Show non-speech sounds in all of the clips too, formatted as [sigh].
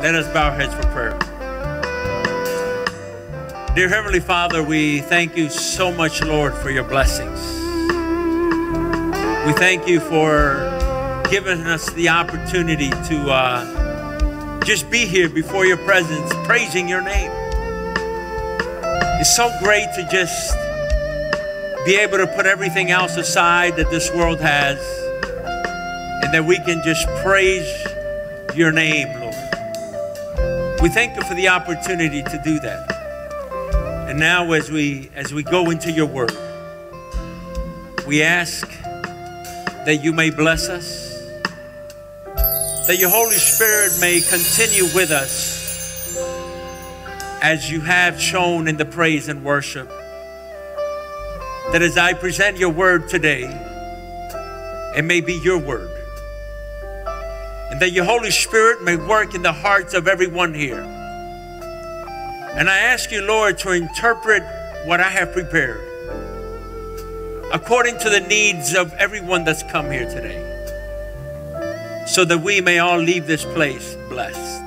Let us bow our heads for prayer. Dear Heavenly Father, we thank you so much, Lord, for your blessings. We thank you for giving us the opportunity to uh, just be here before your presence, praising your name. It's so great to just be able to put everything else aside that this world has and that we can just praise your name. We thank you for the opportunity to do that. And now as we as we go into your word, we ask that you may bless us, that your Holy Spirit may continue with us as you have shown in the praise and worship. That as I present your word today, it may be your word that your Holy Spirit may work in the hearts of everyone here. And I ask you, Lord, to interpret what I have prepared according to the needs of everyone that's come here today, so that we may all leave this place blessed.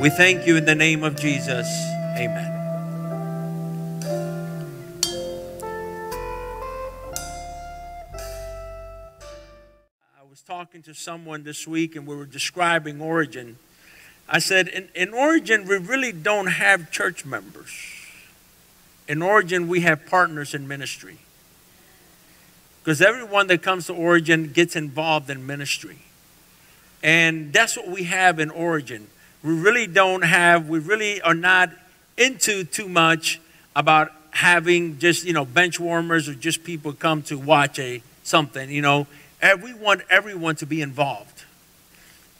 We thank you in the name of Jesus. Amen. Talking to someone this week and we were describing Origin. I said, in, in Origin, we really don't have church members. In Origin, we have partners in ministry. Because everyone that comes to Origin gets involved in ministry. And that's what we have in Origin. We really don't have, we really are not into too much about having just, you know, bench warmers or just people come to watch a something, you know we want everyone to be involved.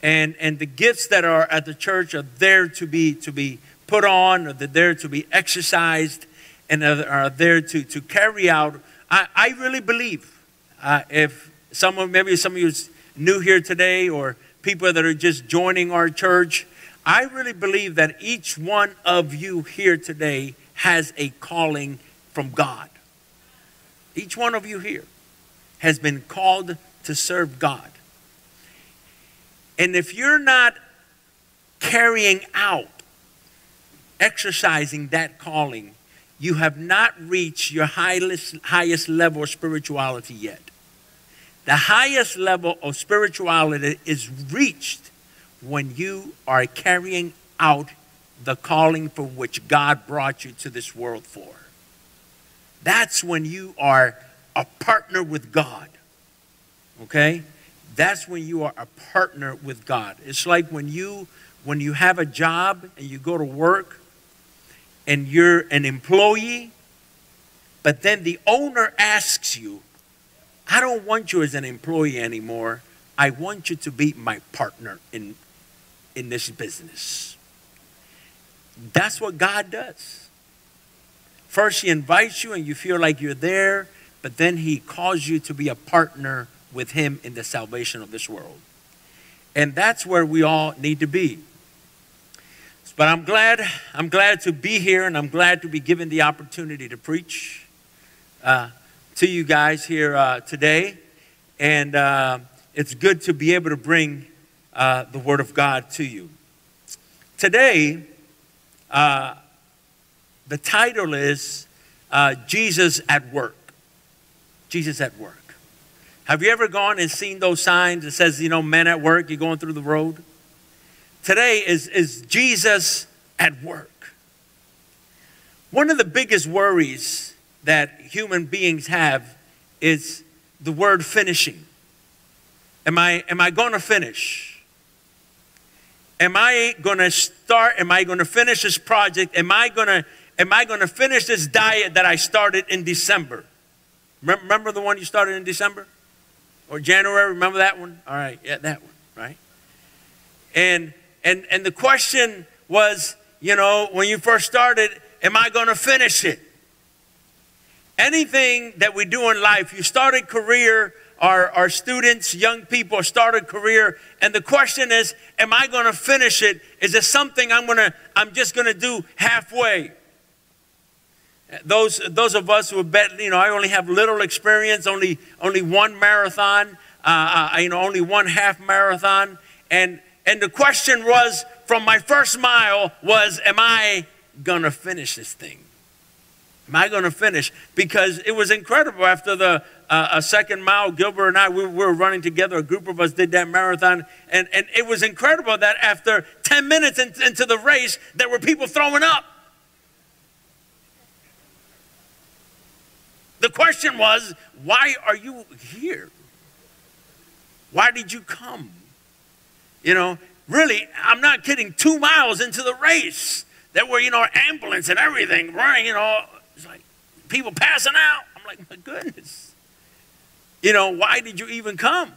And, and the gifts that are at the church are there to be, to be put on, or they're there to be exercised, and are there to, to carry out. I, I really believe uh, if someone, maybe some of you new here today, or people that are just joining our church, I really believe that each one of you here today has a calling from God. Each one of you here has been called to serve God. And if you're not carrying out, exercising that calling, you have not reached your highest, highest level of spirituality yet. The highest level of spirituality is reached when you are carrying out the calling for which God brought you to this world for. That's when you are a partner with God. Okay? That's when you are a partner with God. It's like when you when you have a job and you go to work and you're an employee, but then the owner asks you, I don't want you as an employee anymore. I want you to be my partner in, in this business. That's what God does. First, He invites you and you feel like you're there, but then He calls you to be a partner with him in the salvation of this world. And that's where we all need to be. But I'm glad, I'm glad to be here and I'm glad to be given the opportunity to preach uh, to you guys here uh, today. And uh, it's good to be able to bring uh, the Word of God to you. Today, uh, the title is uh, Jesus at Work. Jesus at Work. Have you ever gone and seen those signs that says, you know, men at work, you're going through the road? Today is, is Jesus at work. One of the biggest worries that human beings have is the word finishing. Am I, am I going to finish? Am I going to start? Am I going to finish this project? Am I going to, am I going to finish this diet that I started in December? Remember the one you started in December? Or January. Remember that one? All right, yeah, that one, right? And and and the question was, you know, when you first started, am I going to finish it? Anything that we do in life, you start a career, our, our students, young people start a career, and the question is, am I going to finish it? Is it something I'm going to, I'm just going to do halfway? Those, those of us who have bet, you know, I only have little experience, only, only one marathon, uh, uh, you know, only one half marathon. And, and the question was from my first mile was, Am I going to finish this thing? Am I going to finish? Because it was incredible. After the uh, a second mile, Gilbert and I, we, we, were running together. A group of us did that marathon. And, and it was incredible that after 10 minutes in, into the race, there were people throwing up. The question was, why are you here? Why did you come? You know, really, I'm not kidding. Two miles into the race, there were, you know, ambulance and everything running, you know, it's like people passing out. I'm like, my goodness. You know, why did you even come?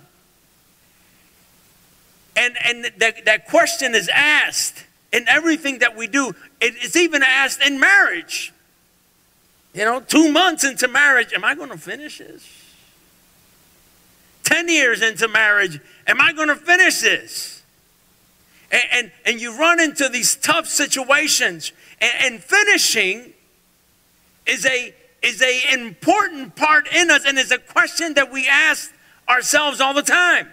And, and that, that question is asked in everything that we do. it's even asked in marriage. You know, two months into marriage, am I going to finish this? 10 years into marriage, am I going to finish this? And, and, and, you run into these tough situations, and, and finishing is a is a important part in us and is a question that we ask ourselves all the time.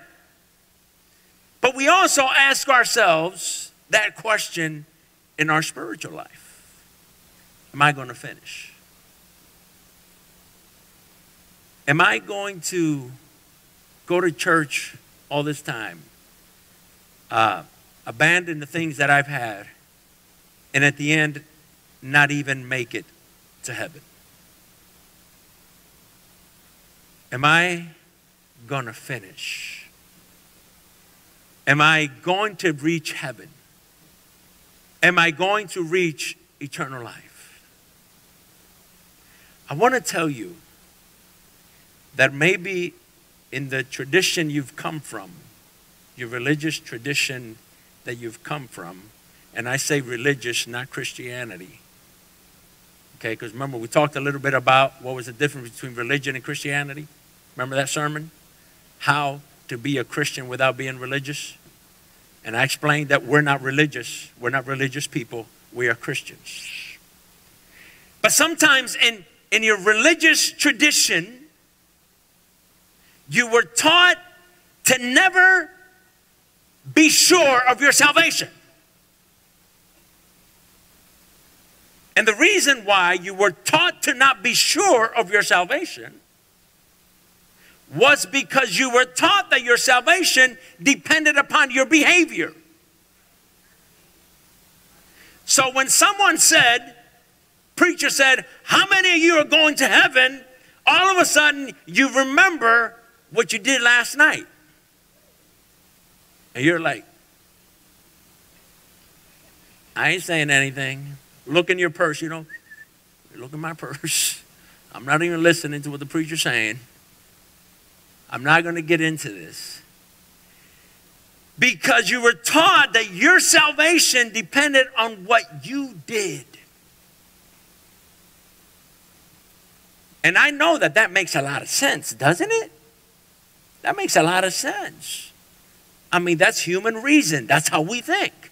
But we also ask ourselves that question in our spiritual life. Am I going to finish? Am I going to go to church all this time, uh, abandon the things that I've had, and at the end, not even make it to heaven? Am I going to finish? Am I going to reach heaven? Am I going to reach eternal life? I want to tell you that maybe in the tradition you've come from, your religious tradition that you've come from, and I say religious, not Christianity. Okay, because remember, we talked a little bit about what was the difference between religion and Christianity. Remember that sermon? How to be a Christian without being religious? And I explained that we're not religious. We're not religious people. We are Christians. But sometimes in, in your religious tradition, you were taught to never be sure of your salvation. And the reason why you were taught to not be sure of your salvation was because you were taught that your salvation depended upon your behavior. So when someone said, preacher said, How many of you are going to heaven? All of a sudden, you remember what you did last night. And you're like, I ain't saying anything. Look in your purse, you know. Look in my [laughs] purse. I'm not even listening to what the preacher's saying. I'm not going to get into this. Because you were taught that your salvation depended on what you did. And I know that that makes a lot of sense, doesn't it? That makes a lot of sense. I mean, that's human reason. That's how we think.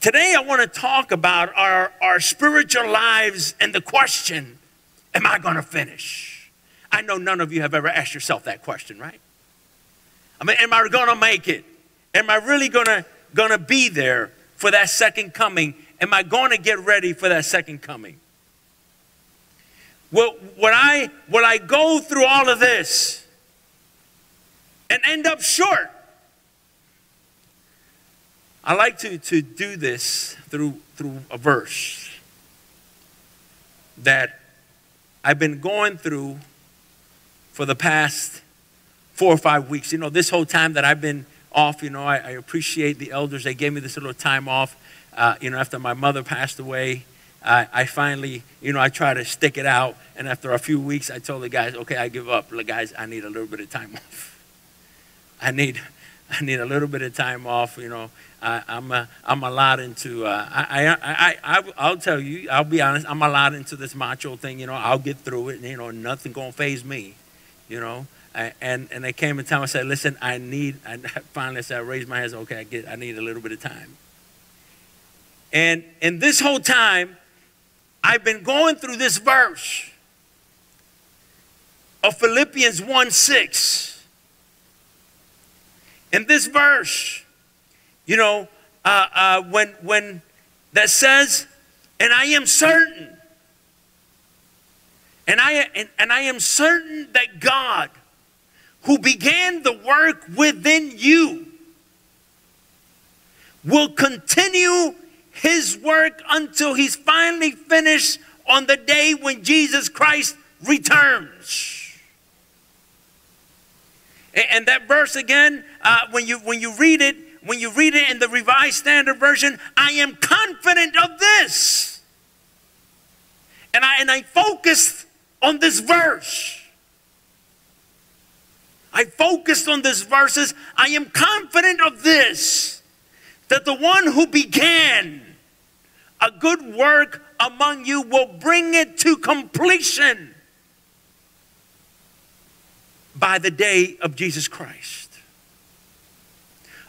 Today, I want to talk about our, our spiritual lives and the question Am I going to finish? I know none of you have ever asked yourself that question, right? I mean, am I going to make it? Am I really going to going to be there for that second coming? Am I going to get ready for that second coming? Will, will, I, will I go through all of this and end up short? I like to, to do this through, through a verse that I've been going through for the past four or five weeks. You know, this whole time that I've been off, you know, I, I appreciate the elders. They gave me this little time off, uh, you know, after my mother passed away. I, I finally, you know, I try to stick it out. And after a few weeks, I told the guys, okay, I give up. Look, guys, I need a little bit of time [laughs] off. I need, I need a little bit of time off. You know, I, am a, I'm a lot into. Uh, I, I, I, I, will tell you. I'll be honest. I'm a lot into this macho thing. You know, I'll get through it. And, you know, nothing gonna phase me. You know, I, and and they came in time. I said, listen, I need. I [laughs] finally said, I raised my hands. Okay, I get. I need a little bit of time. And in this whole time, I've been going through this verse of Philippians 1 6. in this verse, you know, uh, uh, when, when that says, and I am certain, and I, and, and I am certain that God, who began the work within you, will continue his work until he's finally finished on the day when Jesus Christ returns. And that verse again, uh, when you when you read it, when you read it in the Revised Standard Version, I am confident of this. And I and I focused on this verse. I focused on this verses. I am confident of this that the one who began a good work among you will bring it to completion by the day of Jesus Christ.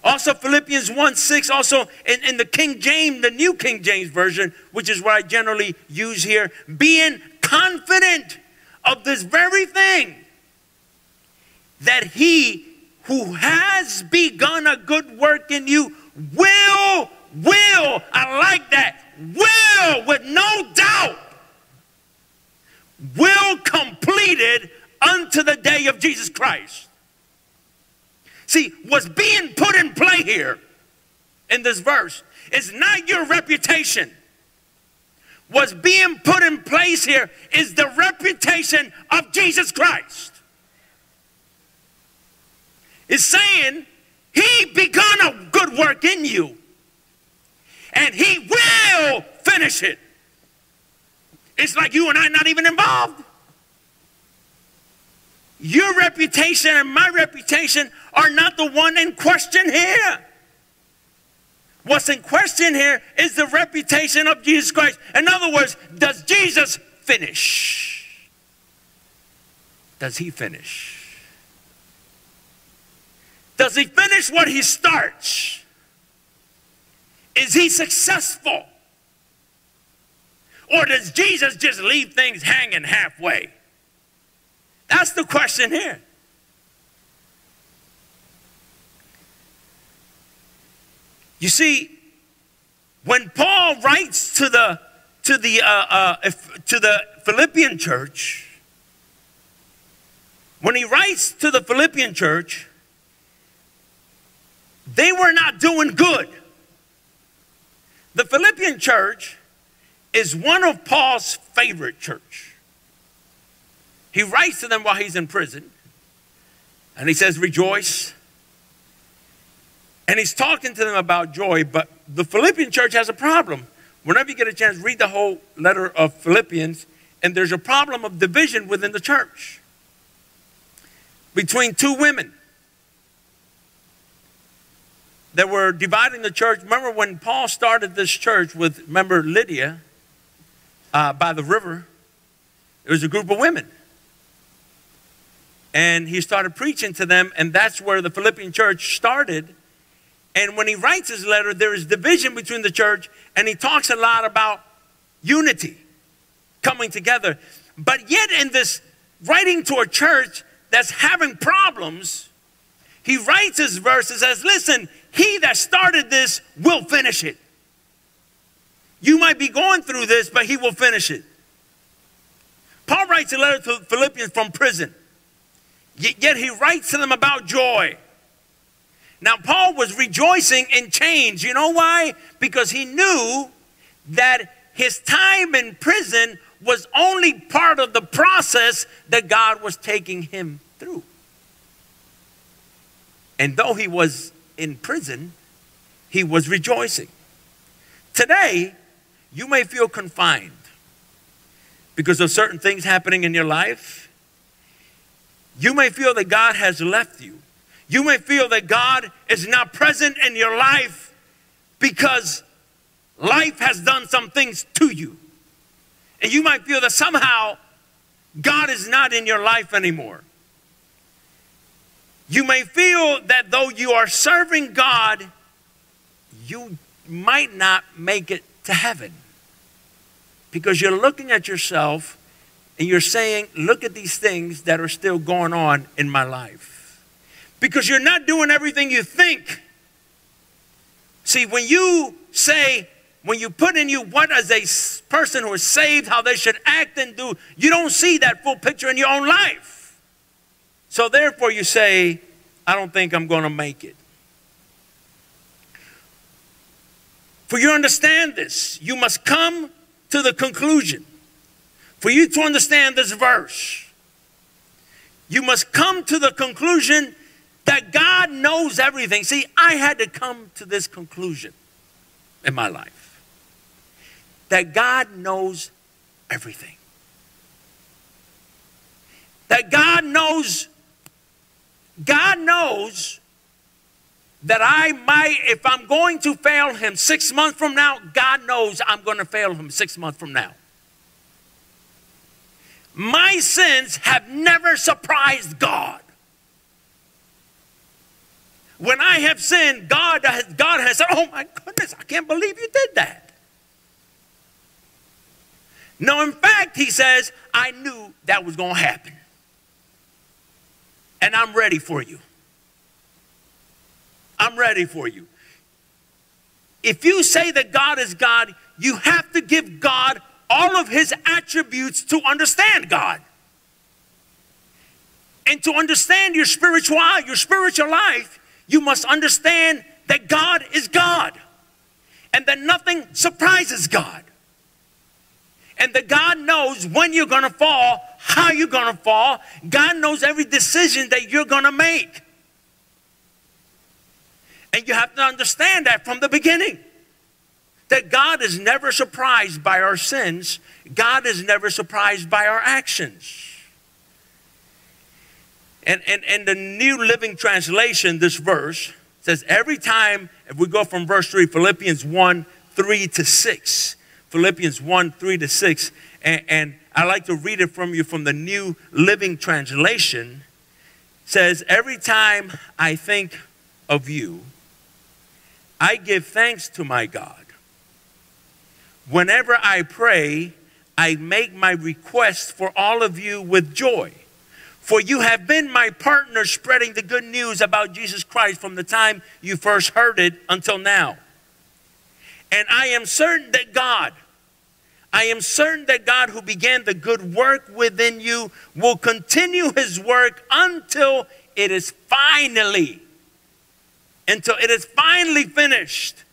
Also, Philippians 1 6, also in, in the King James, the New King James Version, which is what I generally use here, being confident of this very thing, that he who has begun a good work in you will, will, I like that, will, with no doubt, will complete it unto the day of Jesus Christ. See, what's being put in play here in this verse is not your reputation. What's being put in place here is the reputation of Jesus Christ. It's saying he begun a good work in you and he will finish it. It's like you and I not even involved. Your reputation and my reputation are not the one in question here. What's in question here is the reputation of Jesus Christ. In other words, does Jesus finish? Does he finish? Does he finish what he starts? Is he successful? Or does Jesus just leave things hanging halfway? That's the question here. You see, when Paul writes to the to the uh, uh, to the Philippian church, when he writes to the Philippian church, they were not doing good. The Philippian church is one of Paul's favorite church. He writes to them while he's in prison. And he says, Rejoice. And he's talking to them about joy, but the Philippian church has a problem. Whenever you get a chance, read the whole letter of Philippians, and there's a problem of division within the church between two women that were dividing the church. Remember when Paul started this church with, remember Lydia uh, by the river? It was a group of women and he started preaching to them, and that's where the Philippian church started. And when he writes his letter, there is division between the church, and he talks a lot about unity, coming together. But yet, in this writing to a church that's having problems, he writes his verse and says, Listen, he that started this will finish it. You might be going through this, but he will finish it. Paul writes a letter to Philippians from prison. Yet he writes to them about joy. Now, Paul was rejoicing in chains. You know why? Because he knew that his time in prison was only part of the process that God was taking him through. And though he was in prison, he was rejoicing. Today, you may feel confined because of certain things happening in your life you may feel that God has left you. You may feel that God is not present in your life because life has done some things to you. And you might feel that somehow God is not in your life anymore. You may feel that though you are serving God, you might not make it to heaven because you're looking at yourself and you're saying, look at these things that are still going on in my life. because you're not doing everything you think. See, when you say, when you put in you what as a person who is saved, how they should act and do, you don't see that full picture in your own life. So therefore, you say, I don't think I'm going to make it. For you understand this, you must come to the conclusion. For you to understand this verse, you must come to the conclusion that God knows everything. See, I had to come to this conclusion in my life that God knows everything. That God knows, God knows that I might, if I'm going to fail Him six months from now, God knows I'm going to fail Him six months from now. My sins have never surprised God. When I have sinned, God has, God has said, Oh my goodness, I can't believe you did that. No, in fact, he says, I knew that was going to happen. And I'm ready for you. I'm ready for you. If you say that God is God, you have to give God all of his attributes to understand God. And to understand your spiritual your spiritual life, you must understand that God is God and that nothing surprises God. And that God knows when you're going to fall, how you're going to fall. God knows every decision that you're going to make. And you have to understand that from the beginning. That God is never surprised by our sins, God is never surprised by our actions. And, and, and the New Living Translation, this verse says, every time, if we go from verse 3, Philippians 1 3 to 6, Philippians 1 3 to 6, and, and I like to read it from you from the New Living Translation, says, Every time I think of you, I give thanks to my God. Whenever I pray, I make my request for all of you with joy for you have been my partner spreading the good news about Jesus Christ from the time you first heard it until now. And I am certain that God, I am certain that God who began the good work within you will continue his work until it is finally, until it is finally finished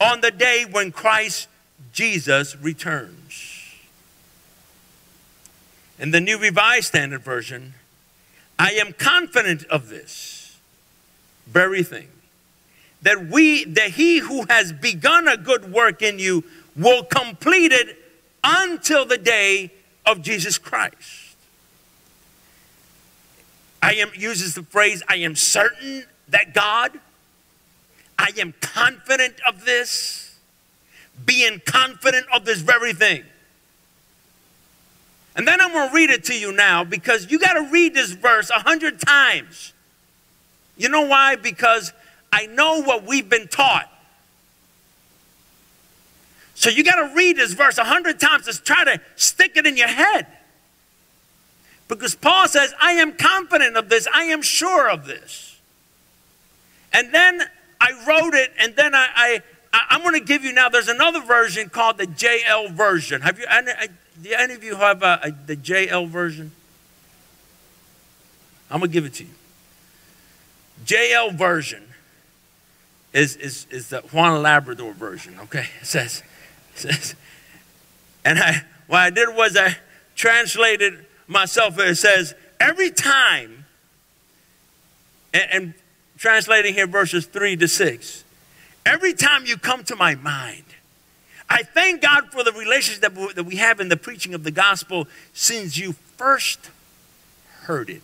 on the day when Christ Jesus returns. In the New Revised Standard Version, I am confident of this very thing that we that he who has begun a good work in you will complete it until the day of Jesus Christ. I am uses the phrase I am certain that God I am confident of this being confident of this very thing and then I'm going to read it to you now because you got to read this verse a hundred times. You know why? Because I know what we've been taught. So you got to read this verse a hundred times to try to stick it in your head. Because Paul says, I am confident of this, I am sure of this. And then I wrote it, and then I, I, am going to give you now. There's another version called the JL version. Have you? I, uh, do any of you have a, a, the JL version? I'm going to give it to you. JL version is, is, is the Juan Labrador version, okay? It says, says, and I, what I did was I translated myself. It says, every time, and, and translating here verses 3 to 6, every time you come to my mind, I thank God for the relationship that we have in the preaching of the gospel since you first heard it.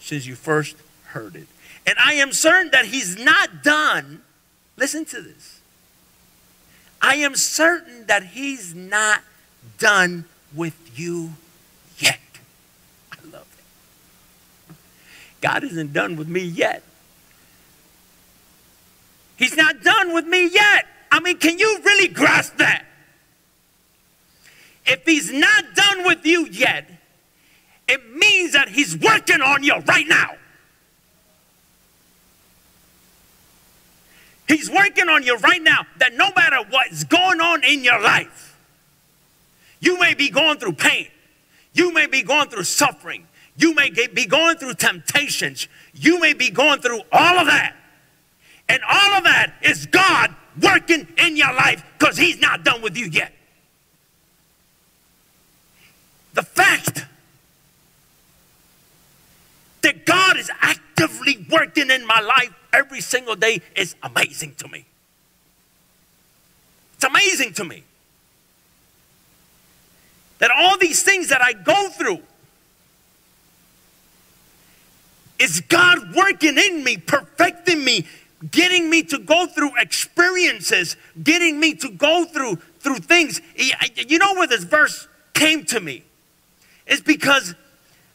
Since you first heard it. And I am certain that He's not done. Listen to this. I am certain that He's not done with you yet. I love it. God isn't done with me yet. He's not done with me yet. I mean, can you really grasp that? If he's not done with you yet, it means that he's working on you right now. He's working on you right now that no matter what's going on in your life, you may be going through pain. You may be going through suffering. You may be going through temptations. You may be going through all of that. And all of that is God working in your life because He's not done with you yet. The fact that God is actively working in my life every single day is amazing to me. It's amazing to me that all these things that I go through is God working in me, perfecting me, getting me to go through experiences, getting me to go through through things. You know where this verse came to me? It's because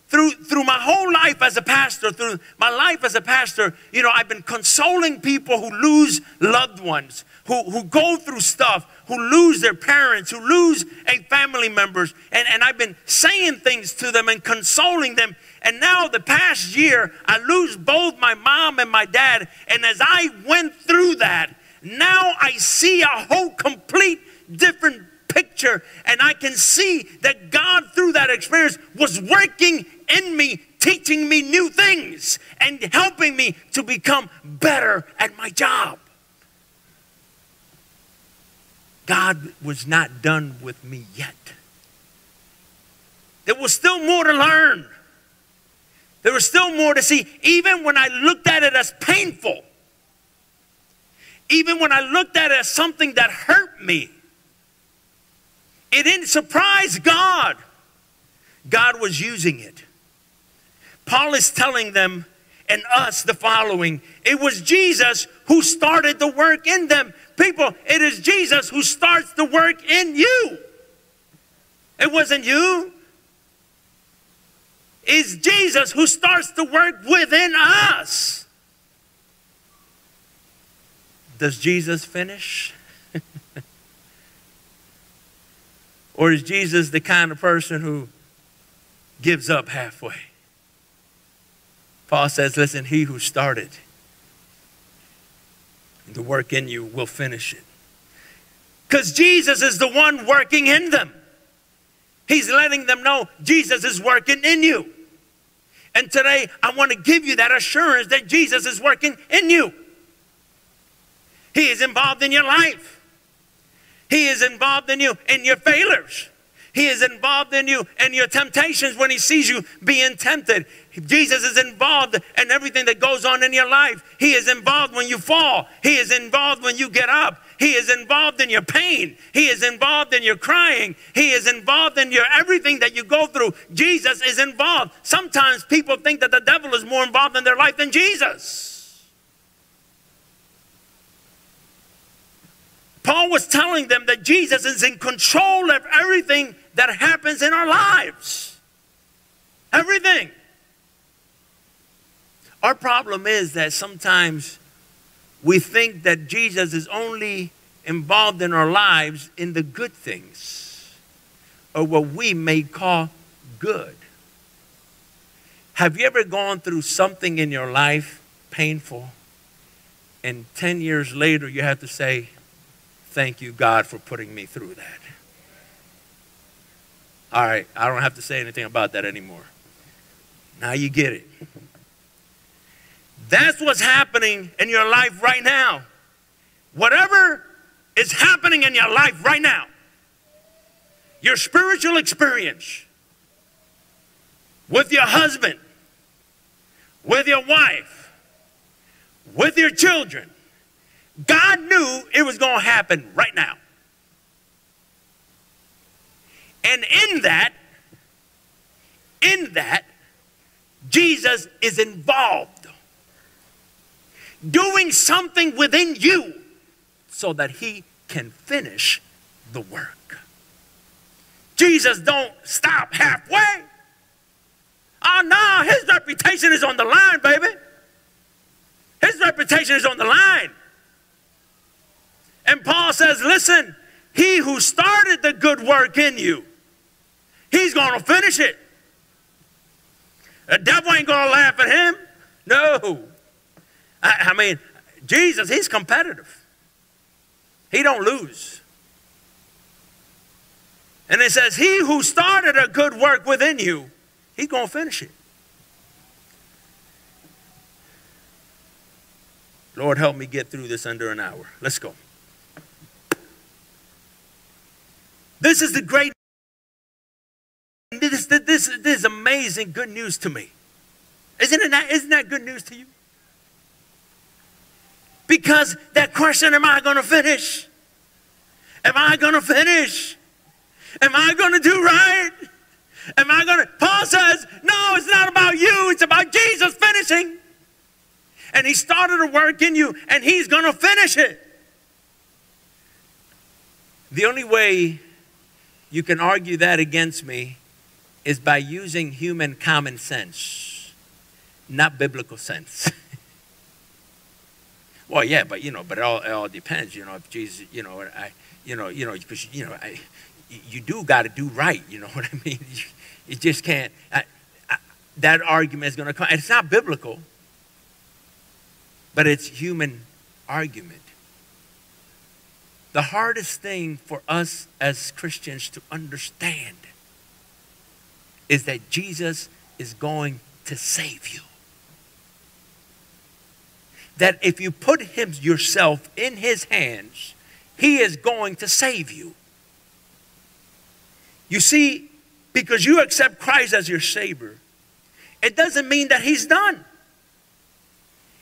through, through my whole life as a pastor, through my life as a pastor, you know, I've been consoling people who lose loved ones, who, who go through stuff, who lose their parents, who lose a family members. And, and I've been saying things to them and consoling them. And now the past year, I lose both my mom and my dad. And as I went through that, now I see a whole complete different picture and I can see that God through that experience was working in me, teaching me new things and helping me to become better at my job. God was not done with me yet. There was still more to learn. There was still more to see. Even when I looked at it as painful, even when I looked at it as something that hurt me, it didn't surprise God. God was using it. Paul is telling them and us the following it was Jesus who started the work in them. People, it is Jesus who starts the work in you. It wasn't you. It's Jesus who starts the work within us. Does Jesus finish? [laughs] or is Jesus the kind of person who gives up halfway? Paul says, listen, he who started the work in you will finish it. Because Jesus is the one working in them. He's letting them know Jesus is working in you. And today, I want to give you that assurance that Jesus is working in you. He is involved in your life. He is involved in you in your failures. He is involved in you and your temptations when he sees you being tempted. Jesus is involved in everything that goes on in your life. He is involved when you fall. He is involved when you get up. He is involved in your pain. He is involved in your crying. He is involved in your everything that you go through. Jesus is involved. Sometimes people think that the devil is more involved in their life than Jesus. Paul was telling them that Jesus is in control of everything that happens in our lives. Everything. Our problem is that sometimes we think that Jesus is only involved in our lives in the good things or what we may call good. Have you ever gone through something in your life painful and 10 years later you have to say, Thank you, God, for putting me through that. All right, I don't have to say anything about that anymore. Now you get it. That's what's happening in your life right now. Whatever is happening in your life right now, your spiritual experience with your husband, with your wife, with your children, God knew it was going to happen right now. And in that, in that, Jesus is involved. Doing something within you so that he can finish the work. Jesus don't stop halfway. Ah, oh no, his reputation is on the line, baby. His reputation is on the line. And Paul says, listen, he who started the good work in you, he's going to finish it. The devil ain't going to laugh at him. No. I, I, mean, Jesus, he's competitive. He don't lose. And it says, He who started a good work within you, he's going to finish it. Lord, help me get through this under an hour. Let's go. This is the great, this, this, this is amazing good news to me. Isn't, it isn't that good news to you? Because that question, am I going to finish? Am I going to finish? Am I going to do right? Am I going to? Paul says, no, it's not about you. It's about Jesus finishing. And he started a work in you, and he's going to finish it. The only way you can argue that against me is by using human common sense, not biblical sense. [laughs] well, yeah, but you know, but it all, it all depends. You know, if Jesus, you know, I, you know, you know, because you know, I, you do got to do right. You know [laughs] what I mean? You, just can't. I, I, that argument is going to come. It's not biblical, but it's human argument. The hardest thing for us as Christians to understand is that Jesus is going to save you. That if you put him yourself in his hands, he is going to save you. You see, because you accept Christ as your Savior, it doesn't mean that He's done.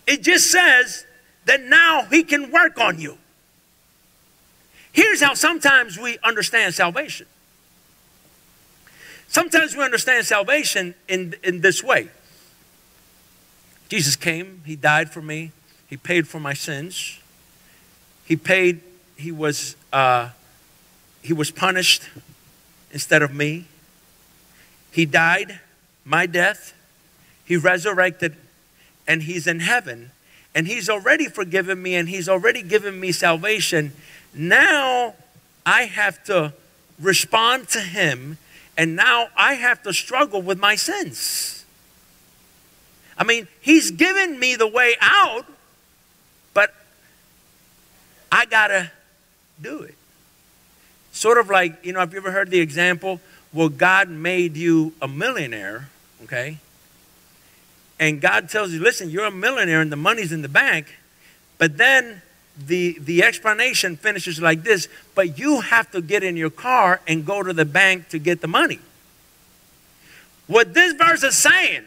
It just says that now He can work on you. Here's how sometimes we understand salvation. Sometimes we understand salvation in, in this way Jesus came, He died for me, He paid for my sins, He paid, He was, uh, he was punished instead of me. He died my death. He resurrected and he's in heaven. And he's already forgiven me and he's already given me salvation. Now I have to respond to him and now I have to struggle with my sins. I mean, he's given me the way out, I got to do it. Sort of like, you know, have you ever heard the example? Well, God made you a millionaire, okay? And God tells you, listen, you're a millionaire and the money's in the bank. But then the, the explanation finishes like this but you have to get in your car and go to the bank to get the money. What this verse is saying,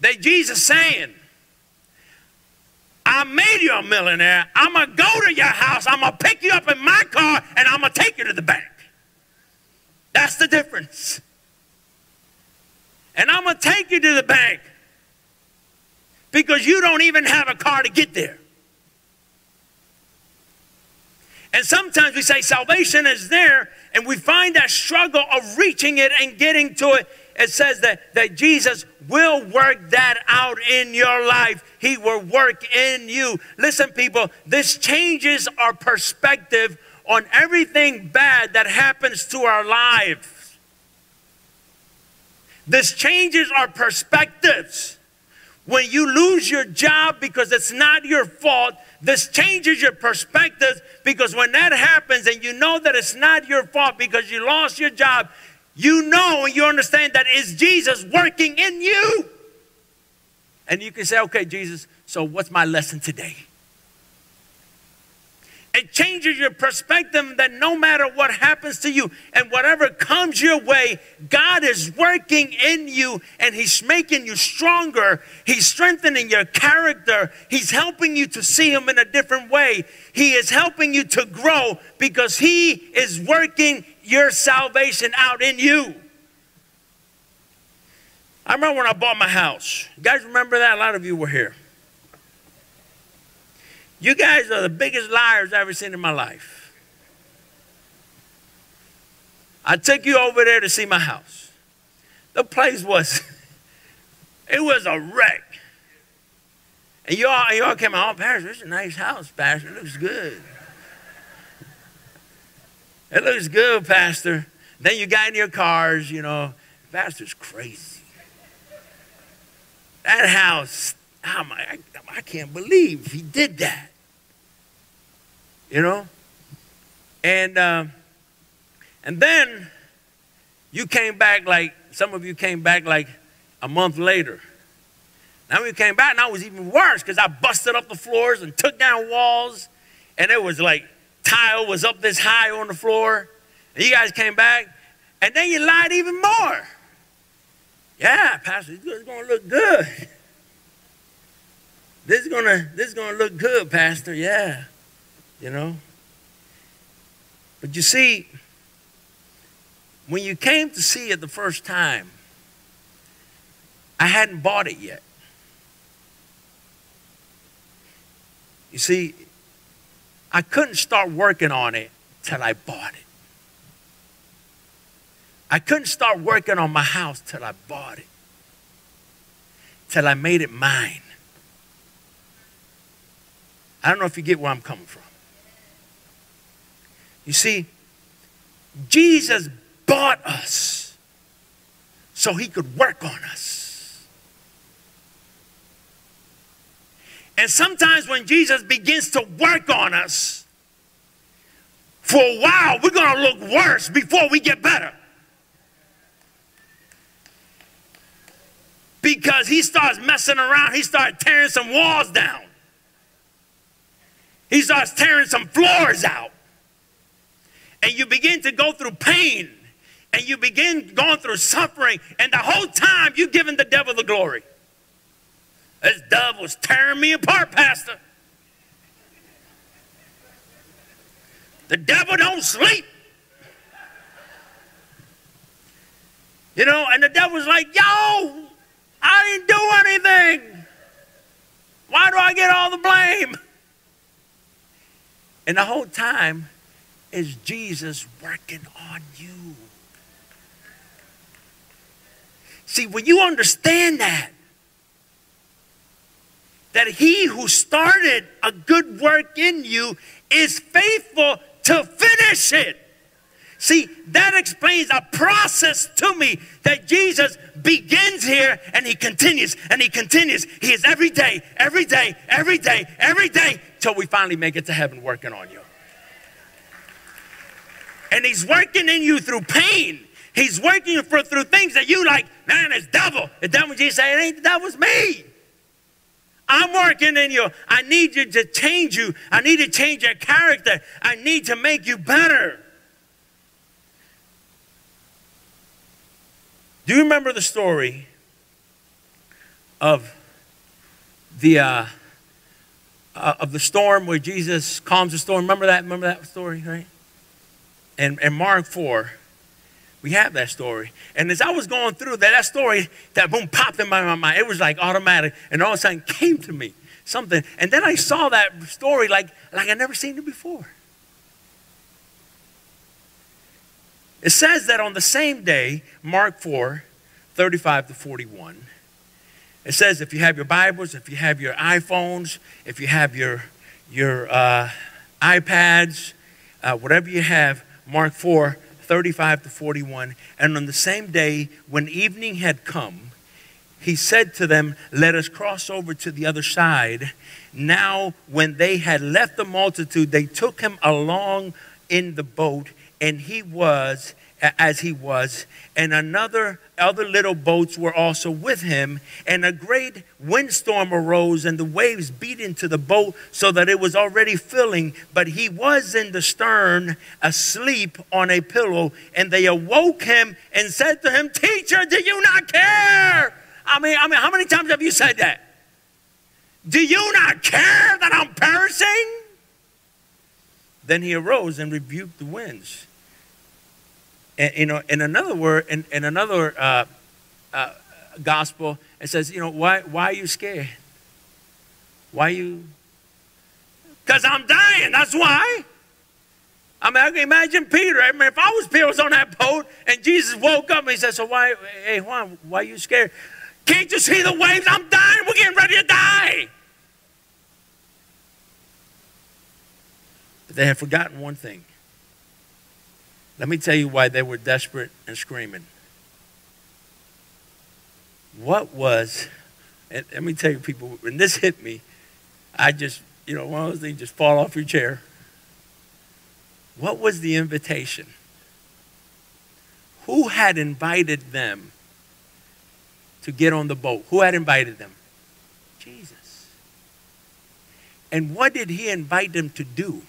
that Jesus saying, I made you a millionaire. I'm going to go to your house. I'm going to pick you up in my car and I'm going to take you to the bank. That's the difference. And I'm going to take you to the bank because you don't even have a car to get there. And sometimes we say salvation is there, and we find that struggle of reaching it and getting to it it says that, that Jesus will work that out in your life. He will work in you. Listen, people, this changes our perspective on everything bad that happens to our lives. This changes our perspectives. When you lose your job because it's not your fault, this changes your perspectives because when that happens and you know that it's not your fault because you lost your job, you know and you understand that it's Jesus working in you. And you can say, okay, Jesus, so what's my lesson today? It changes your perspective that no matter what happens to you and whatever comes your way, God is working in you and He's making you stronger. He's strengthening your character. He's helping you to see Him in a different way. He is helping you to grow because He is working your salvation out in you. I remember when I bought my house. You guys remember that? A lot of you were here. You guys are the biggest liars I've ever seen in my life. I took you over there to see my house. The place was, [laughs] it was a wreck. And y'all, y'all came out, oh, Pastor, this is a nice house, Pastor. It looks good. It looks good, Pastor. Then you got in your cars, you know. Pastor's crazy. That house, my, I, I can't believe he did that. You know? And, uh, and then you came back like, some of you came back like a month later. Now we came back, and it was even worse because I busted up the floors and took down walls, and it was like tile was up this high on the floor. And you guys came back, and then you lied even more. Yeah, Pastor, it's going to look good. This is gonna this is gonna look good, Pastor. Yeah, you know. But you see, when you came to see it the first time, I hadn't bought it yet. You see, I couldn't start working on it till I bought it. I couldn't start working on my house till I bought it, till I made it mine. I don't know if you get where I'm coming from. You see, Jesus bought us so he could work on us. And sometimes when Jesus begins to work on us, for a while, we're going to look worse before we get better. because he starts messing around. He starts tearing some walls down. He starts tearing some floors out. And you begin to go through pain and you begin going through suffering. And the whole time you're giving the devil the glory. This devil's tearing me apart, Pastor. The devil don't sleep. You know, and the devil's like, yo, I didn't do anything. Why do I get all the blame? And the whole time is Jesus working on you. See, when you understand that, that he who started a good work in you is faithful to finish it. See, that explains a process to me that Jesus begins here and he continues and he continues. He is every day, every day, every day, every day till we finally make it to heaven working on you. And he's working in you through pain. He's working for through things that you like, man, it's devil. The devil Jesus say, it ain't the devil's me. I'm working in you. I need you to change you. I need to change your character. I need to make you better. Do you remember the story of the uh, uh, of the storm where Jesus calms the storm? Remember that? Remember that story, right? And and Mark four, we have that story. And as I was going through that, that story, that boom popped in my mind. It was like automatic, and all of a sudden came to me something. And then I saw that story like like I never seen it before. It says that on the same day, Mark 4, 35 to 41, it says if you have your Bibles, if you have your iPhones, if you have your, your uh, iPads, uh, whatever you have, Mark 4, 35 to 41. And on the same day, when evening had come, he said to them, Let us cross over to the other side. Now, when they had left the multitude, they took him along in the boat and he was as he was, and another other little boats were also with him, and a great windstorm arose, and the waves beat into the boat so that it was already filling. But he was in the stern, asleep on a pillow, and they awoke him and said to him, "Teacher, do you not care?" I mean, I mean, how many times have you said that? Do you not care that I'm perishing? Then he arose and rebuked the winds. And, you know, in another word, in, in another uh, uh, gospel, it says, you know, why, why are you scared? Why you? Because I'm dying. That's why. I mean, I can imagine Peter. I mean, if I was Peter, was on that boat, and Jesus woke up and he said, "So why, hey Juan, why are you scared? Can't you see the waves? I'm dying. We're getting ready to die." But they had forgotten one thing. Let me tell you why they were desperate and screaming. What was, And let me tell you, people, when this hit me, I just, you know, one of those things just fall off your chair. What was the invitation? Who had invited them to get on the boat? Who had invited them? Jesus. And what did he invite them to do?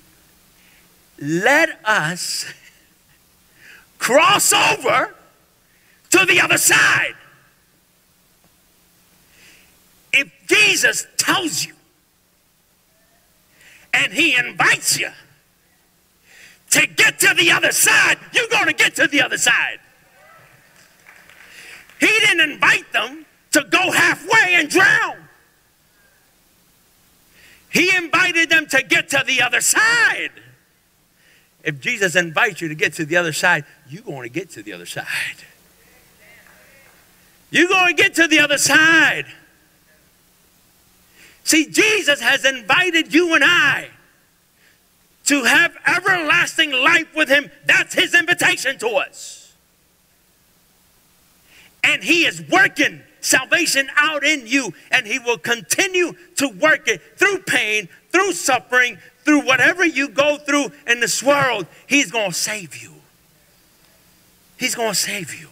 Let us cross over to the other side. If Jesus tells you and he invites you to get to the other side, you're going to get to the other side. He didn't invite them to go halfway and drown. He invited them to get to the other side. If Jesus invites you to get to the other side, you're going to get to the other side. You're going to get to the other side. See, Jesus has invited you and I to have everlasting life with Him. That's His invitation to us. And He is working salvation out in you, and He will continue to work it through pain, through suffering, through whatever you go through in this world, He's going to save you. He's going to save you.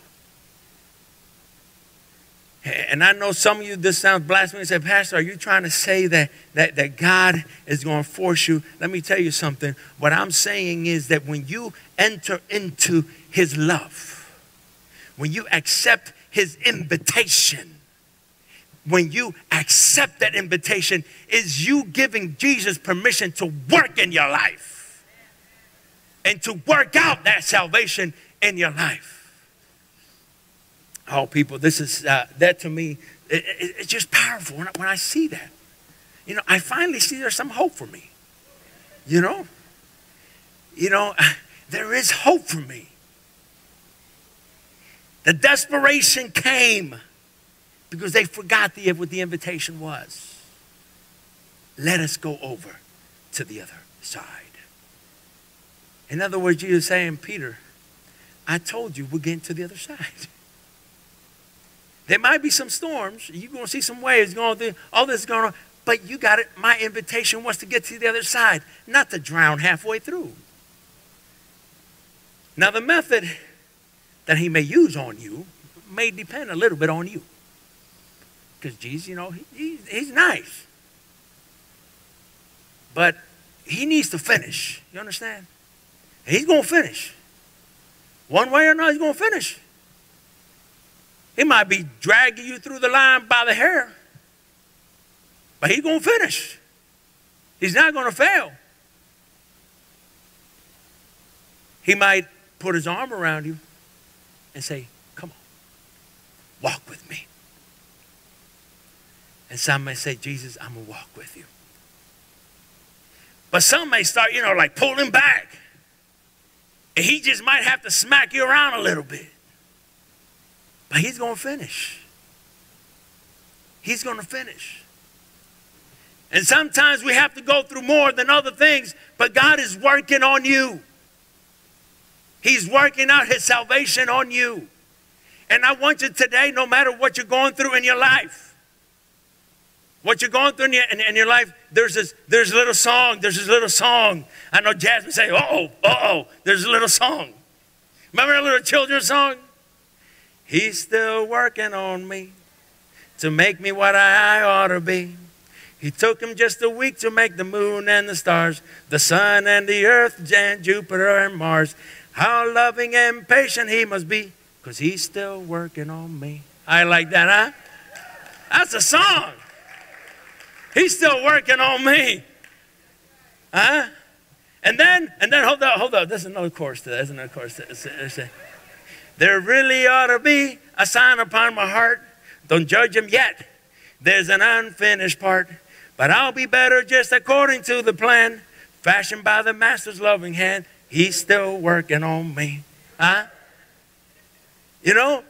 And I know some of you, this sounds blasphemous. Say, Pastor, are you trying to say that, that, that God is going to force you? Let me tell you something. What I'm saying is that when you enter into His love, when you accept His invitation, when you accept that invitation, is you giving Jesus permission to work in your life and to work out that salvation in your life. Oh, people, this is uh, that to me. It, it, it's just powerful when I, when I see that. You know, I finally see there's some hope for me. You know, you know, [laughs] there is hope for me. The desperation came because they forgot the, what the invitation was. Let us go over to the other side. In other words, Jesus saying, Peter, I told you we're getting to the other side. There might be some storms. You're going to see some waves going through. All this going on. But you got it. My invitation was to get to the other side, not to drown halfway through. Now, the method that he may use on you may depend a little bit on you. Because Jesus, you know, he, he, he's nice. But he needs to finish. You understand? He's going to finish. One way or another, he's going to finish. He might be dragging you through the line by the hair, but he's going to finish. He's not going to fail. He might put his arm around you and say, Come on, walk with me. And some may say, Jesus, I'm going to walk with you. But some may start, you know, like pulling back. And he just might have to smack you around a little bit. But he's going to finish. He's going to finish. And sometimes we have to go through more than other things, but God is working on you. He's working out his salvation on you. And I want you today, no matter what you're going through in your life, what you're going through in your, in, in your life, there's this, there's a little song, there's this little song. I know Jasmine say, uh-oh, uh-oh, there's a little song. Remember that little children's song? He's still working on me to make me what I ought to be. He took him just a week to make the moon and the stars, the sun and the earth, and Jupiter and Mars. How loving and patient he must be, because he's still working on me. I like that, huh? That's a song. He's still working on me. Huh? And then, and then, hold up, hold up. There's another chorus to that. There's another chorus to. There really ought to be a sign upon my heart. Don't judge him yet. There's an unfinished part. But I'll be better just according to the plan fashioned by the master's loving hand. He's still working on me. Huh? You know?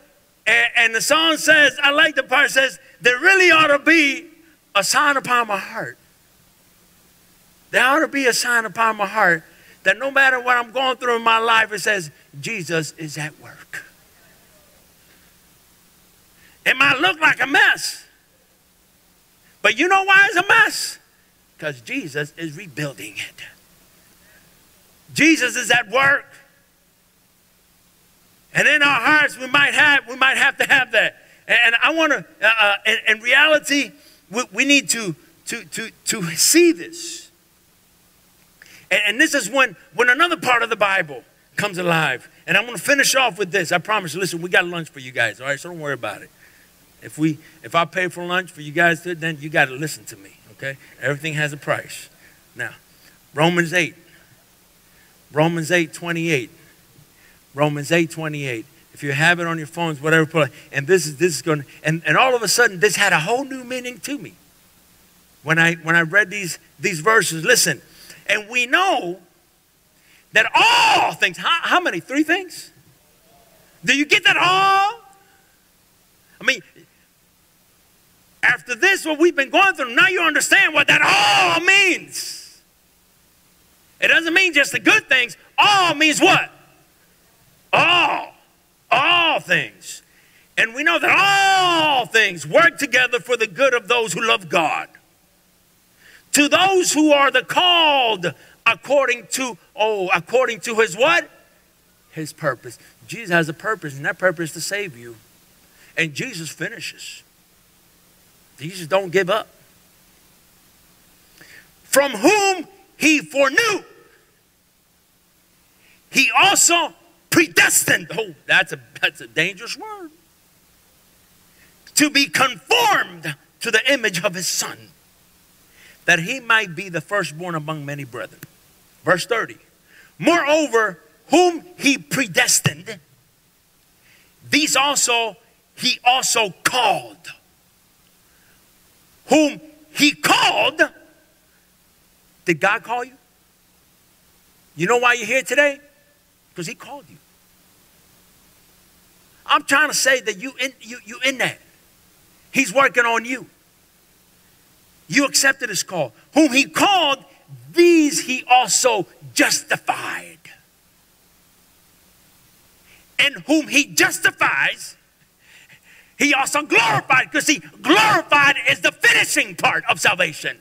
And, and the song says, I like the part says, there really ought to be a sign upon my heart. There ought to be a sign upon my heart that no matter what I'm going through in my life, it says, Jesus is at work. It might look like a mess, But you know why it's a mess? Because Jesus is rebuilding it. Jesus is at work. And in our hearts, we might have, we might have to have that. And I want to, uh, uh, in, in, reality, we, we, need to, to, to, to see this. And, and this is when, when another part of the Bible comes alive. And I'm going to finish off with this. I promise. Listen, we got lunch for you guys, all right? So don't worry about it. If we, if I pay for lunch for you guys, then you got to listen to me, okay? Everything has a price. Now, Romans 8. Romans 8, 28. Romans 8, 28. If you have it on your phones, whatever, and this is this is going, and, and all of a sudden, this had a whole new meaning to me. When I when I read these these verses, listen, and we know that all things, how, how many? Three things? Do you get that all? I mean, after this, what we've been going through, now you understand what that all means. It doesn't mean just the good things. All means what? All. All things. And we know that all things work together for the good of those who love God. To those who are the called according to, oh, according to his what? His purpose. Jesus has a purpose, and that purpose is to save you. And Jesus finishes. Jesus don't give up. From whom he foreknew, he also predestined. Oh, that's a, that's a dangerous word. To be conformed to the image of his son, that he might be the firstborn among many brethren. Verse 30. Moreover, whom he predestined, these also he also called. Whom he called, did God call you? You know why you're here today? Because he called you. I'm trying to say that you in you you in that. He's working on you. You accepted his call. Whom he called, these he also justified. And whom he justifies, he also glorified. Because see, glorified is the finishing part of salvation.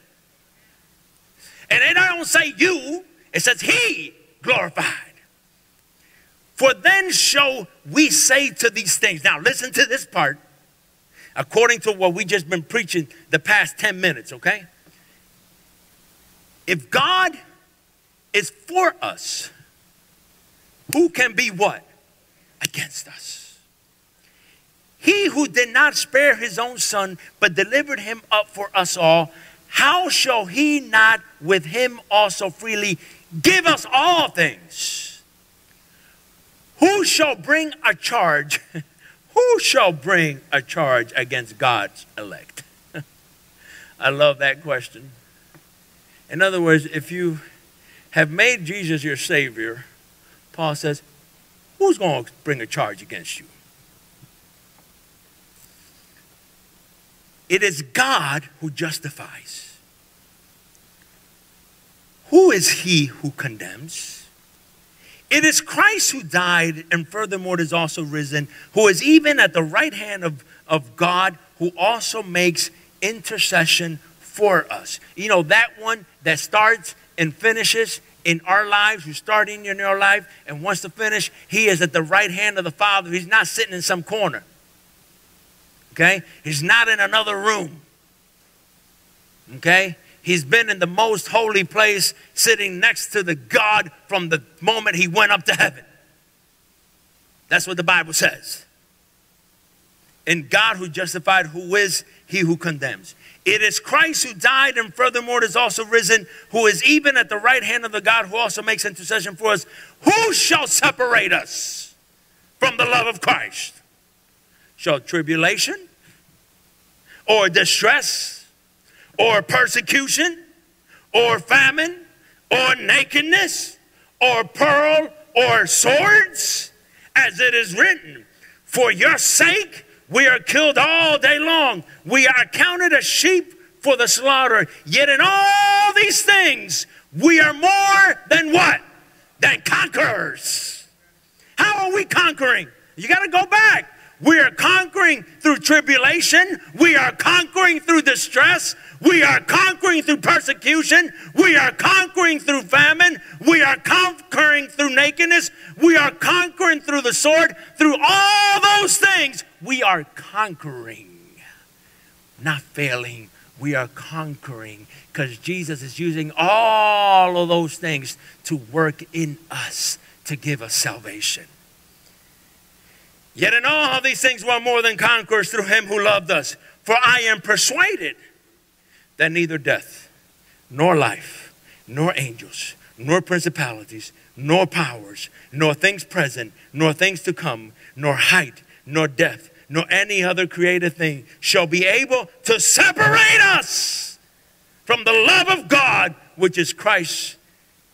And it don't say you, it says he glorified. For then shall we say to these things. Now listen to this part. According to what we just been preaching the past 10 minutes, okay? If God is for us, who can be what? Against us. He who did not spare his own son, but delivered him up for us all, how shall he not with him also freely give us all things? Who shall bring a charge? [laughs] Who shall bring a charge against God's elect? [laughs] I love that question. In other words, if you have made Jesus your Savior, Paul says, who's going to bring a charge against you? It is God who justifies. Who is he who condemns? It is Christ who died and furthermore is also risen, who is even at the right hand of, of God, who also makes intercession for us. You know, that one that starts and finishes in our lives, who's starting in your life and wants to finish, he is at the right hand of the Father. He's not sitting in some corner. Okay? He's not in another room. Okay? He's been in the most holy place, sitting next to the God from the moment he went up to heaven. That's what the Bible says. And God who justified, who is he who condemns? It is Christ who died and furthermore is also risen, who is even at the right hand of the God who also makes intercession for us. Who shall separate us from the love of Christ? Shall tribulation or distress or persecution or famine or nakedness or pearl or swords? As it is written, for your sake we are killed all day long. We are counted as sheep for the slaughter. Yet in all these things, we are more than what? Than conquerors. How are we conquering? You got to go back. We are conquering through tribulation. We are conquering through distress. We are conquering through persecution. We are conquering through famine. We are conquering through nakedness. We are conquering through the sword. Through all those things, we are conquering, not failing. We are conquering because Jesus is using all of those things to work in us to give us salvation. Yet in all these things we're more than conquerors through him who loved us. For I am persuaded that neither death, nor life, nor angels, nor principalities, nor powers, nor things present, nor things to come, nor height, nor depth, nor any other created thing shall be able to separate us from the love of God, which is Christ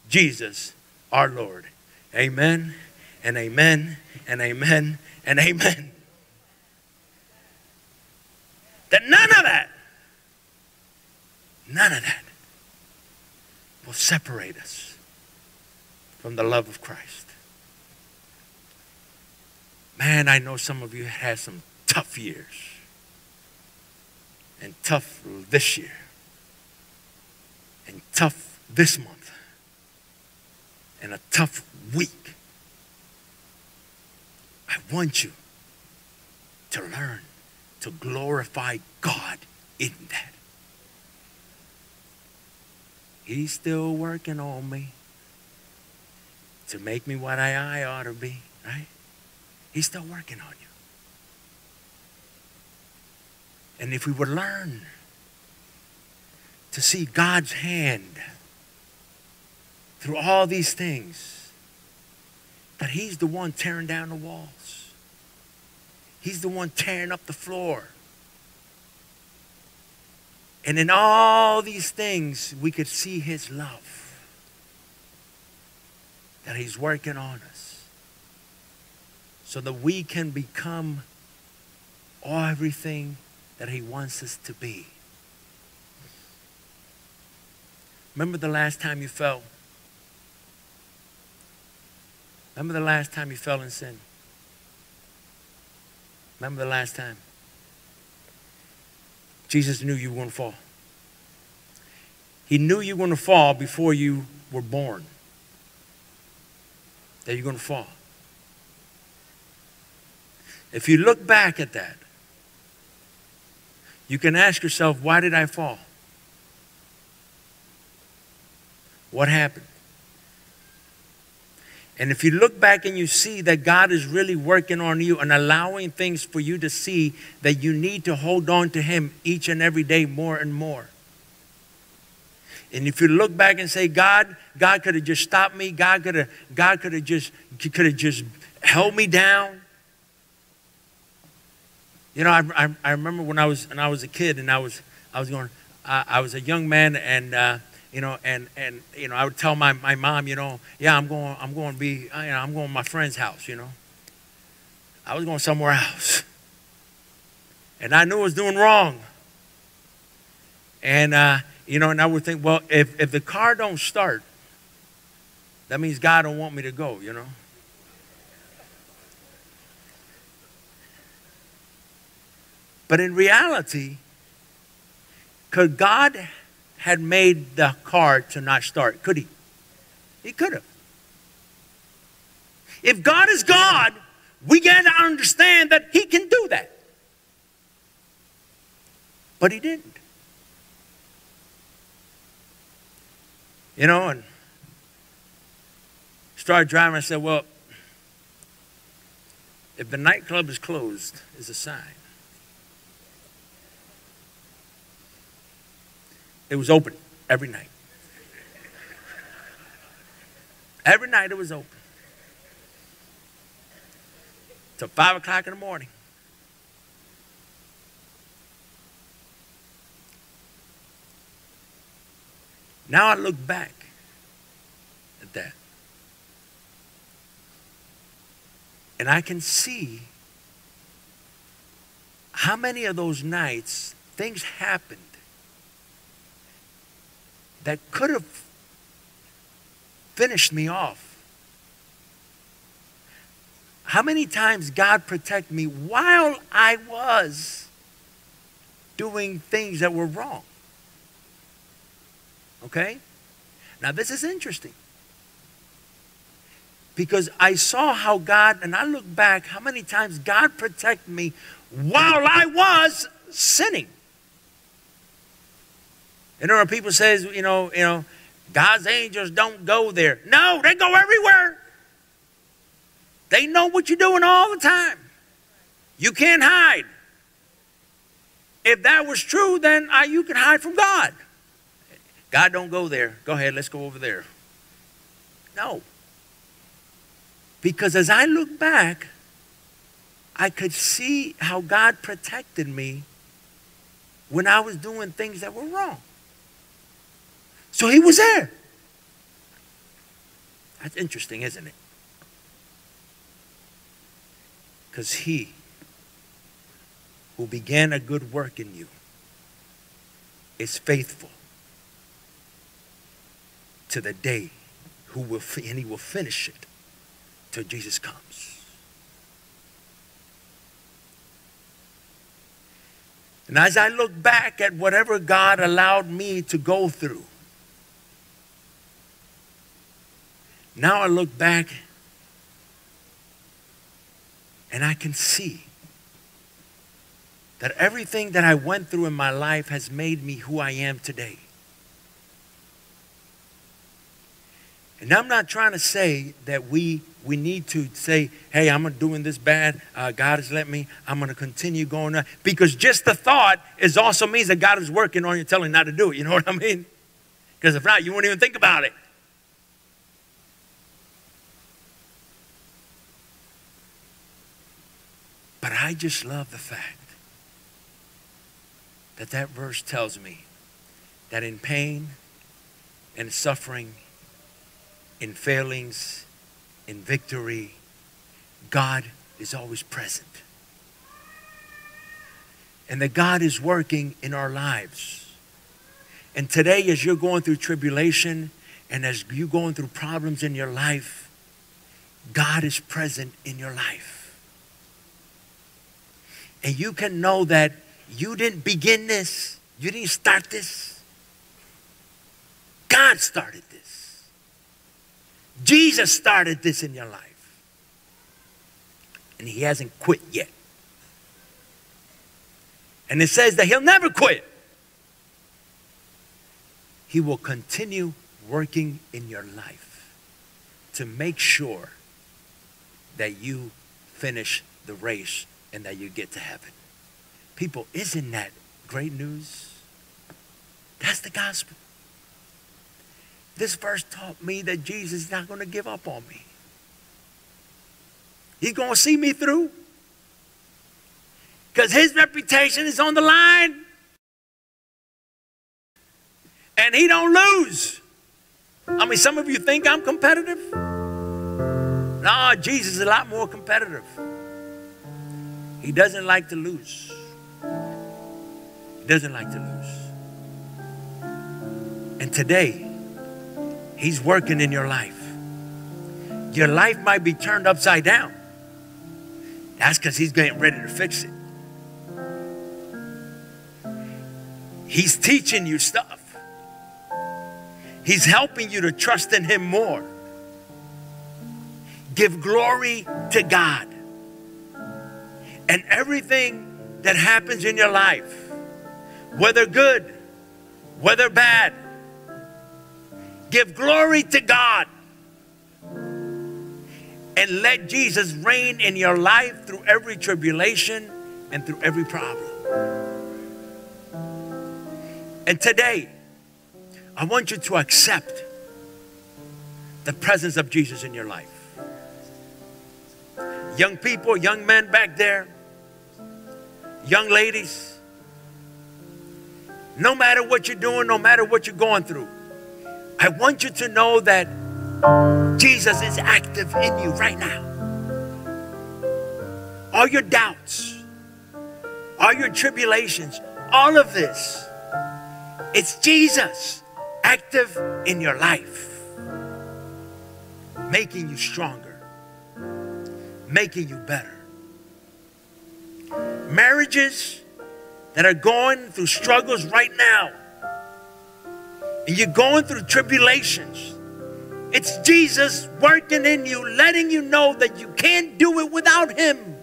Jesus our Lord. Amen and amen and amen and amen. That none of that, none of that will separate us from the love of Christ. Man, I know some of you had some tough years and tough this year and tough this month and a tough week. I want you to learn to glorify God in that. He's still working on me to make me what I, I ought to be, right? He's still working on you. And if we would learn to see God's hand through all these things, that He's the one tearing down the walls, He's the one tearing up the floor. And in all these things, we could see His love that He's working on us so that we can become everything that He wants us to be. Remember the last time you fell? Remember the last time you fell in sin? Remember the last time? Jesus knew you were going to fall. He knew you were going to fall before you were born. That you're going to fall. If you look back at that, you can ask yourself, why did I fall? What happened? And if you look back and you see that God is really working on you and allowing things for you to see that you need to hold on to Him each and every day more and more. And if you look back and say, God, God could have just stopped me, God could have, God could have just could have just held me down. You know, I, I, I, remember when I was when I was a kid and I was I was going I, I was a young man and uh, you know and and you know I would tell my, my mom you know yeah I'm going I'm going to be you know I'm going to my friend's house you know. I was going somewhere else. [laughs] And I knew I was doing wrong. And uh, you know and I would think well if if the car don't start that means God don't want me to go you know. But in reality, could God had made the car to not start? Could he? He could have. If God is God, we got to understand that he can do that. But he didn't. You know, and started driving. I said, well, if the nightclub is closed, is a sign. It was open every night. Every night it was open. Till 5 o'clock in the morning. Now I look back at that. And I can see how many of those nights things happened that could have finished me off. how many times God protected me while I was doing things that were wrong. Okay? Now, this is interesting. Because I saw how God, and I look back, how many times God protected me while I was sinning. You know, people says, you know, you know, God's angels don't go there. No, they go everywhere. They know what you're doing all the time. You can't hide. If that was true, then I, you can hide from God. God don't go there. Go ahead, let's go over there. No. Because as I look back, I could see how God protected me when I was doing things that were wrong. So he was there. That's interesting, isn't it? Because he who began a good work in you is faithful to the day who will and he will finish it till Jesus comes. And as I look back at whatever God allowed me to go through, now I look back and I can see that everything that I went through in my life has made me who I am today. And I'm not trying to say that we we need to say, hey, I'm doing this bad. Uh, God has let me. I'm going to continue going on. Because just the thought is also means that God is working on you, telling you not to do it. You know what I mean? Because if not, you won't even think about it. But I just love the fact that that verse tells me that in pain and suffering, in failings, in victory, God is always present. And that God is working in our lives. And today, as you're going through tribulation and as you're going through problems in your life, God is present in your life. And you can know that you didn't begin this. You didn't start this. God started this. Jesus started this in your life. And he hasn't quit yet. And it says that he'll never quit. He will continue working in your life to make sure that you finish the race and that you get to heaven. People, isn't that great news? That's the gospel. This verse taught me that Jesus is not going to give up on me. He's going to see me through. Because his reputation is on the line. And he don't lose. I mean, some of you think I'm competitive. No, Jesus is a lot more competitive. He doesn't like to lose He doesn't like to lose. And today, He's working in your life. Your life might be turned upside down. That's because He's getting ready to fix it. He's teaching you stuff. He's helping you to trust in Him more. Give glory to God. And everything that happens in your life whether good, whether bad. Give glory to God. And let Jesus reign in your life through every tribulation and through every problem. And today, I want you to accept the presence of Jesus in your life. Young people, young men back there, young ladies, no matter what you're doing, no matter what you're going through, I want you to know that Jesus is active in you right now. All your doubts, all your tribulations, all of this, it's Jesus active in your life, making you stronger, making you better. Marriages that are going through struggles right now, and you're going through tribulations. It's Jesus working in you, letting you know that you can't do it without Him.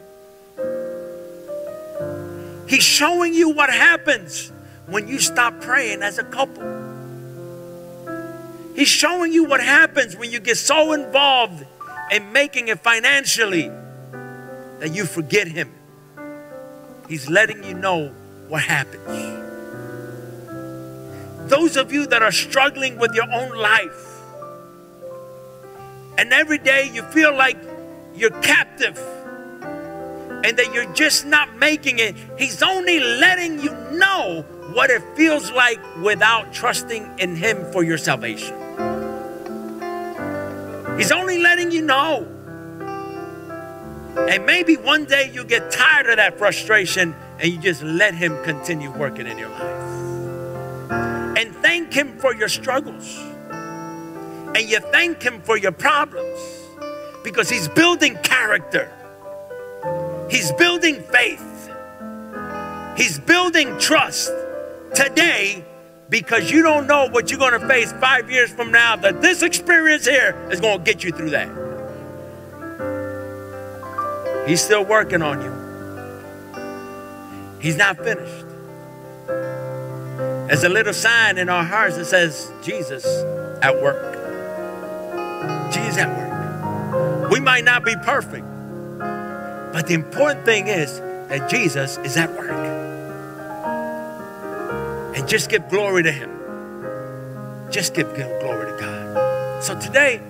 He's showing you what happens when you stop praying as a couple. He's showing you what happens when you get so involved in making it financially that you forget Him. He's letting you know what happens. Those of you that are struggling with your own life, and every day you feel like you're captive and that you're just not making it, He's only letting you know what it feels like without trusting in Him for your salvation. He's only letting you know. And maybe one day you'll get tired of that frustration and you just let Him continue working in your life. And thank Him for your struggles. And you thank Him for your problems because He's building character, He's building faith, He's building trust today because you don't know what you're going to face five years from now. That this experience here is going to get you through that. He's still working on you. He's not finished. There's a little sign in our hearts that says, Jesus at work. Jesus at work. We might not be perfect, but the important thing is that Jesus is at work. And just give glory to Him. Just give glory to God. So today,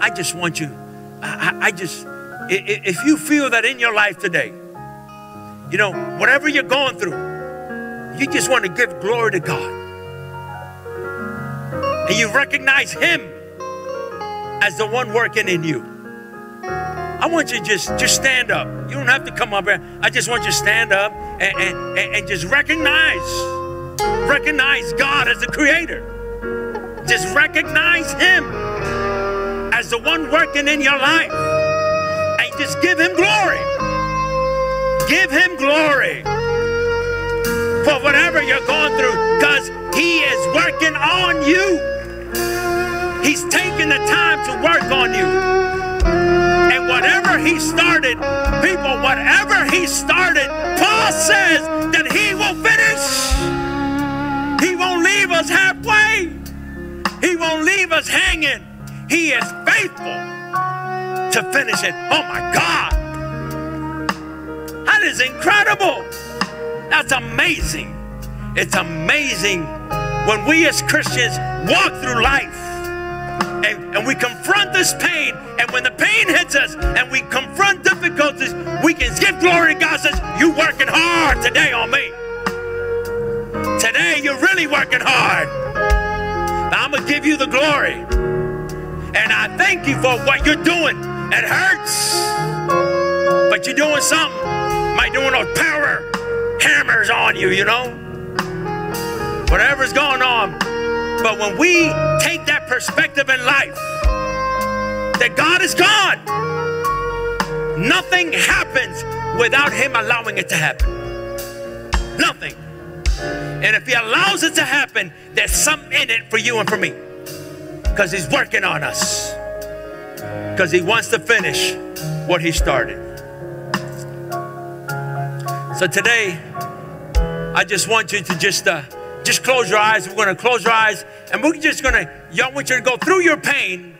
I just want you, I, I just, if you feel that in your life today, you know, whatever you're going through, you just want to give glory to God. And you recognize Him as the one working in you. I want you to just, just stand up. You don't have to come up here. I just want you to stand up and, and, and just recognize, recognize God as the creator. Just recognize Him as the one working in your life. And just give Him glory. Give Him glory for whatever you're going through because He is working on you. He's taking the time to work on you. And whatever He started, people, whatever He started, Paul says that He will finish. He won't leave us halfway, He won't leave us hanging. He is faithful to finish it. Oh my God. That is incredible. That's amazing. It's amazing when we as Christians walk through life and, and, we confront this pain. And when the pain hits us and we confront difficulties, we can give glory to God. Says, You working hard today on me. Today you're really working hard. I'm gonna give you the glory. And I thank you for what you're doing. It hurts. But you're doing something. Might doing those power hammers on you, you know? Whatever's going on. But when we take that perspective in life, that God is God, nothing happens without Him allowing it to happen. Nothing. And if He allows it to happen, there's something in it for you and for me. Because He's working on us. Because He wants to finish what He started. So today, I just want you to just uh, just close your eyes. We're going to close your eyes, and we're just going to. Y'all want you to go through your pain,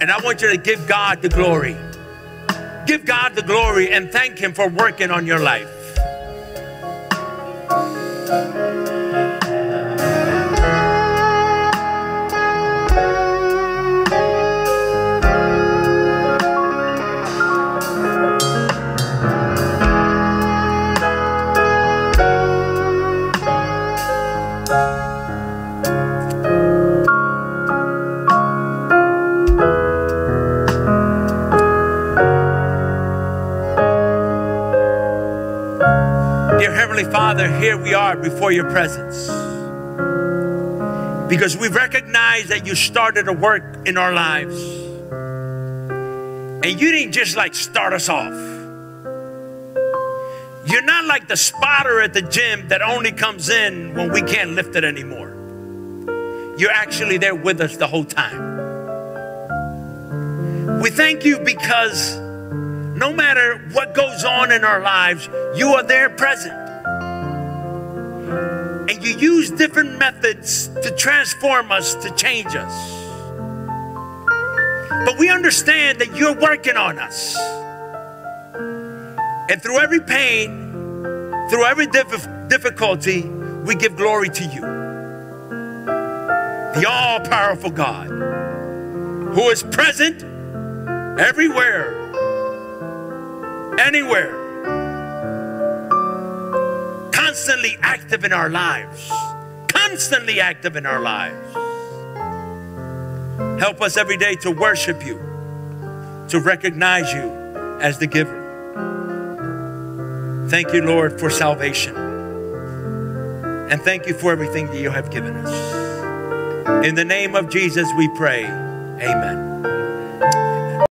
and I want you to give God the glory. Give God the glory and thank Him for working on your life. Father, here we are before your presence. Because we recognize that you started a work in our lives. And you didn't just like start us off. You're not like the spotter at the gym that only comes in when we can't lift it anymore. You're actually there with us the whole time. We thank you because no matter what goes on in our lives, you are there present. And you use different methods to transform us, to change us. But we understand that you're working on us. And through every pain, through every difficulty, we give glory to you. The all powerful God who is present everywhere, anywhere, constantly active in our lives, constantly active in our lives. Help us every day to worship you, to recognize you as the giver. Thank you, Lord, for salvation. And thank you for everything that you have given us. In the name of Jesus, we pray. Amen.